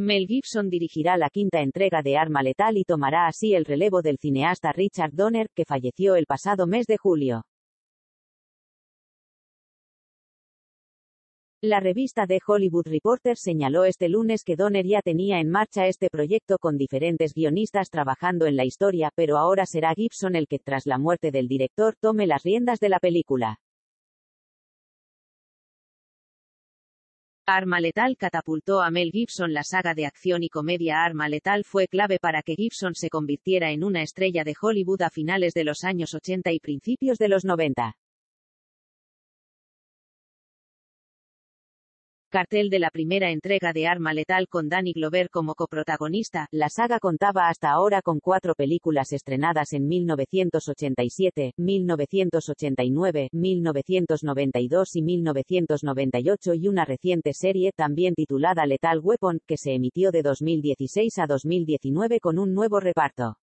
Mel Gibson dirigirá la quinta entrega de Arma Letal y tomará así el relevo del cineasta Richard Donner, que falleció el pasado mes de julio. La revista The Hollywood Reporter señaló este lunes que Donner ya tenía en marcha este proyecto con diferentes guionistas trabajando en la historia, pero ahora será Gibson el que, tras la muerte del director, tome las riendas de la película. Arma Letal catapultó a Mel Gibson. La saga de acción y comedia Arma Letal fue clave para que Gibson se convirtiera en una estrella de Hollywood a finales de los años 80 y principios de los 90. Cartel de la primera entrega de Arma Letal con Danny Glover como coprotagonista, la saga contaba hasta ahora con cuatro películas estrenadas en 1987, 1989, 1992 y 1998 y una reciente serie también titulada Lethal Weapon, que se emitió de 2016 a 2019 con un nuevo reparto.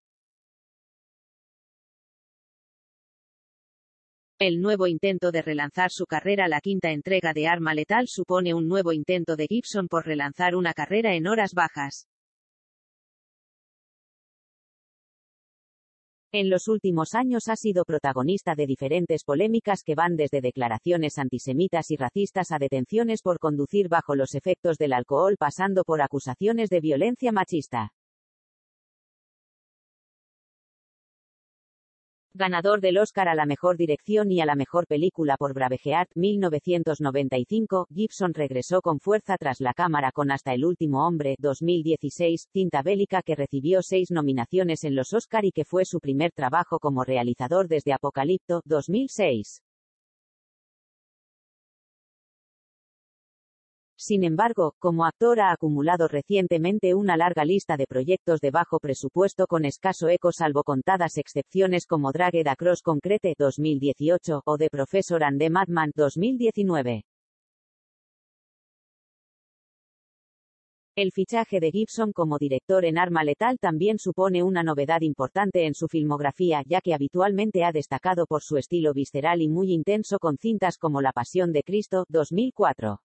El nuevo intento de relanzar su carrera La quinta entrega de Arma Letal supone un nuevo intento de Gibson por relanzar una carrera en horas bajas. En los últimos años ha sido protagonista de diferentes polémicas que van desde declaraciones antisemitas y racistas a detenciones por conducir bajo los efectos del alcohol pasando por acusaciones de violencia machista. Ganador del Oscar a la mejor dirección y a la mejor película por Braveheart 1995, Gibson regresó con fuerza tras la cámara con Hasta el último hombre 2016, cinta bélica que recibió seis nominaciones en los Oscar y que fue su primer trabajo como realizador desde Apocalipto 2006. Sin embargo, como actor ha acumulado recientemente una larga lista de proyectos de bajo presupuesto con escaso eco salvo contadas excepciones como Dragged Across Concrete 2018 o The Professor and the Madman 2019. El fichaje de Gibson como director en Arma Letal también supone una novedad importante en su filmografía, ya que habitualmente ha destacado por su estilo visceral y muy intenso con cintas como La Pasión de Cristo, 2004.